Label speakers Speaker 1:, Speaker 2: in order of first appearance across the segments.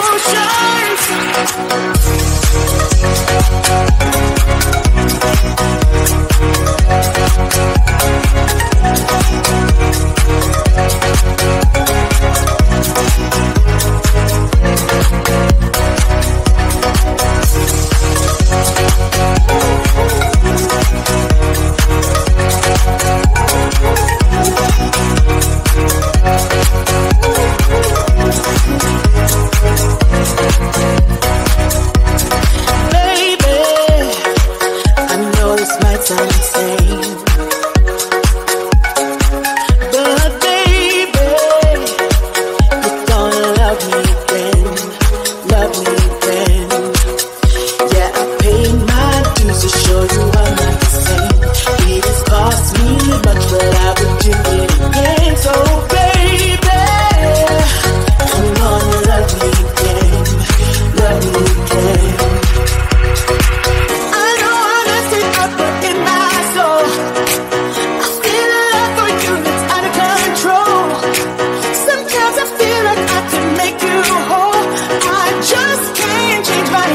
Speaker 1: emotions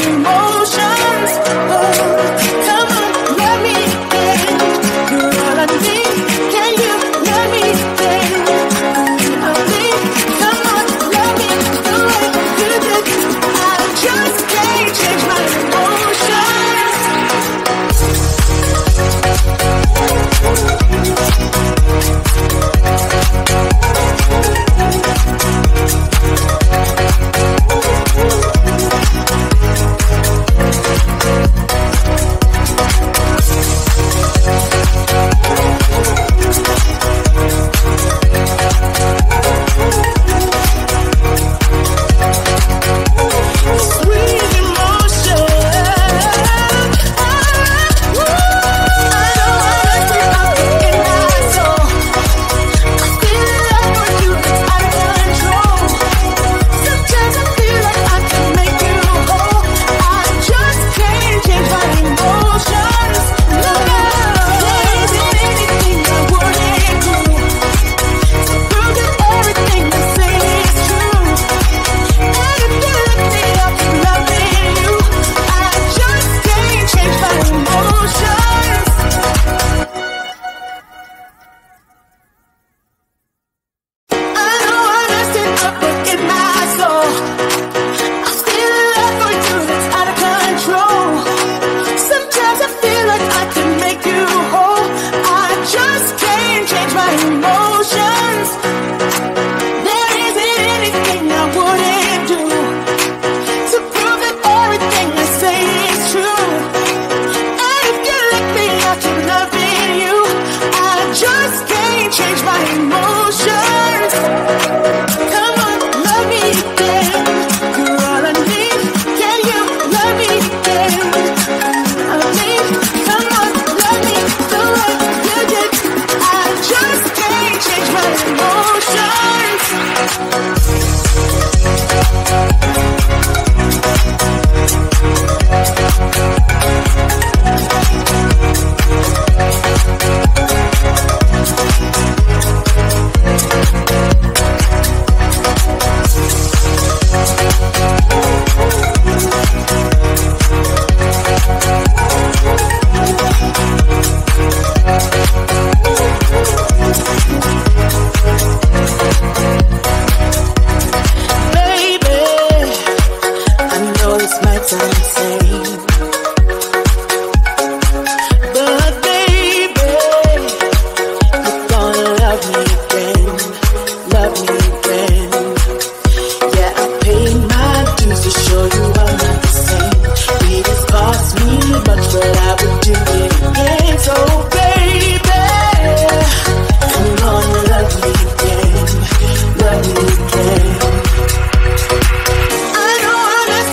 Speaker 1: anymore.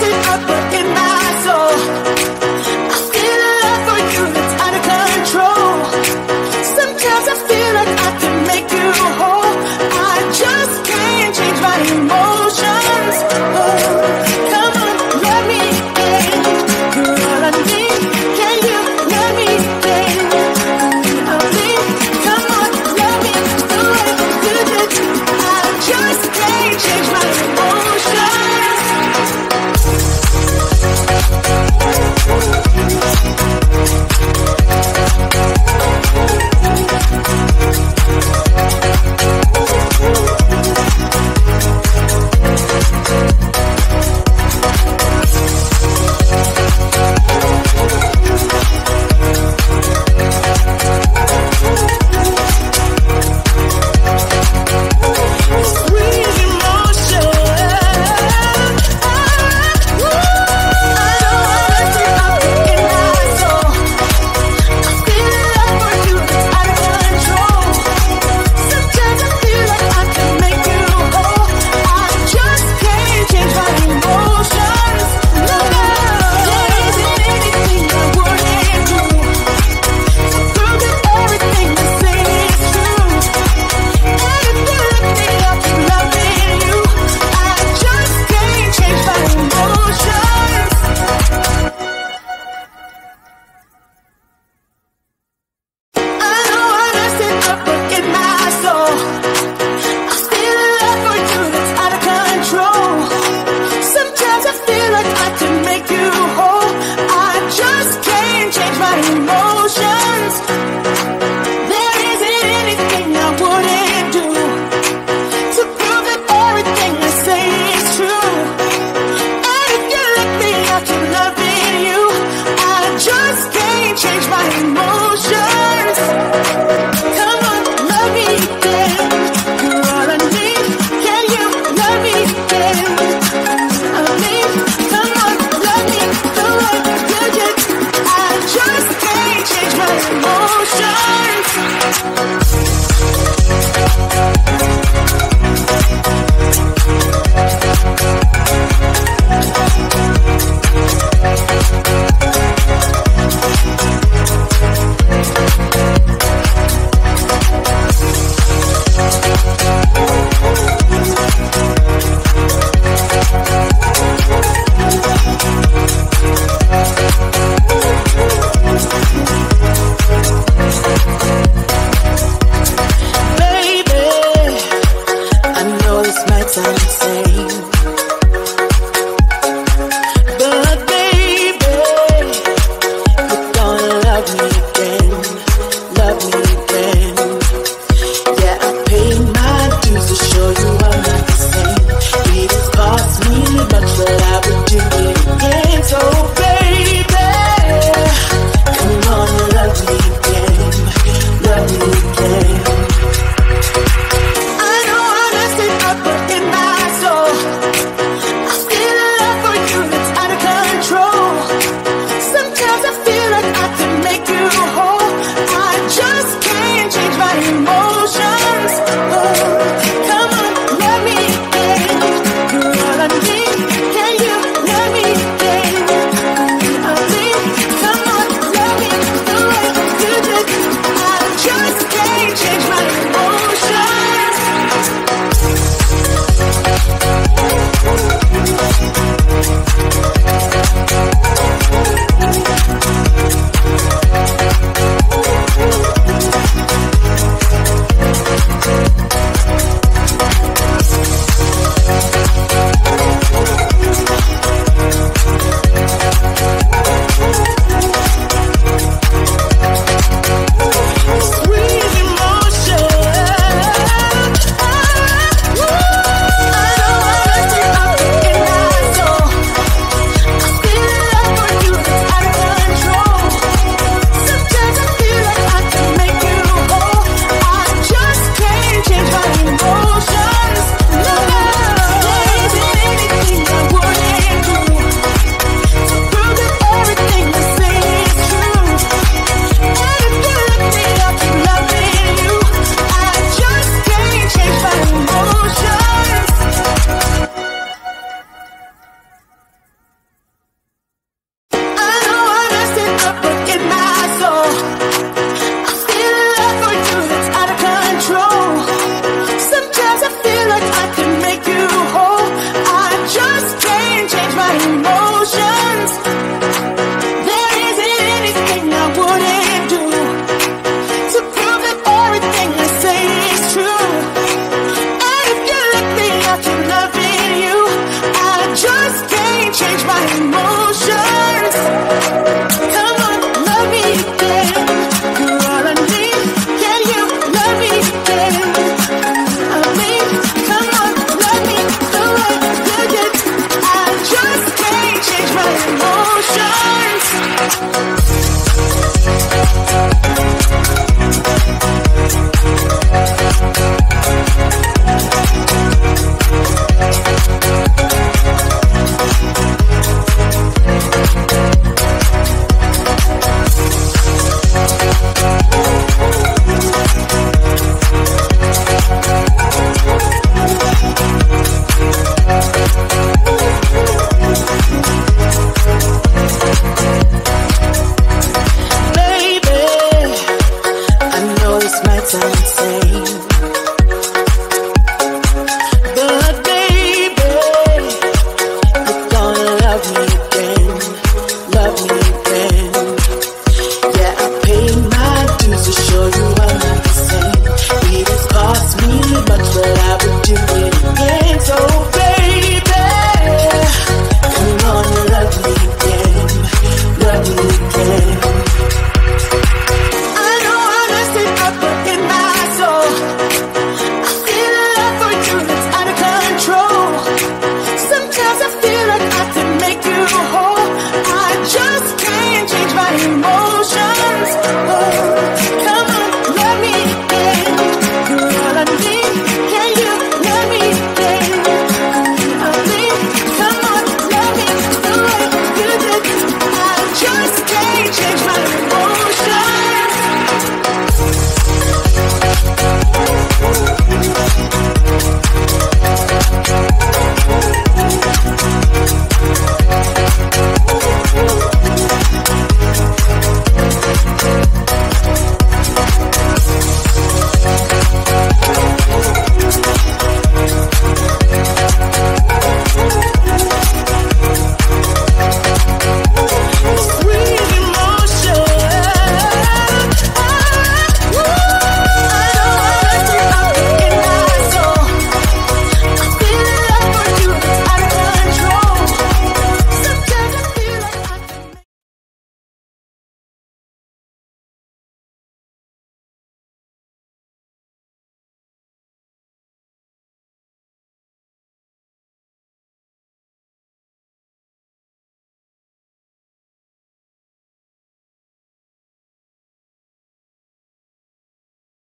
Speaker 1: rising up.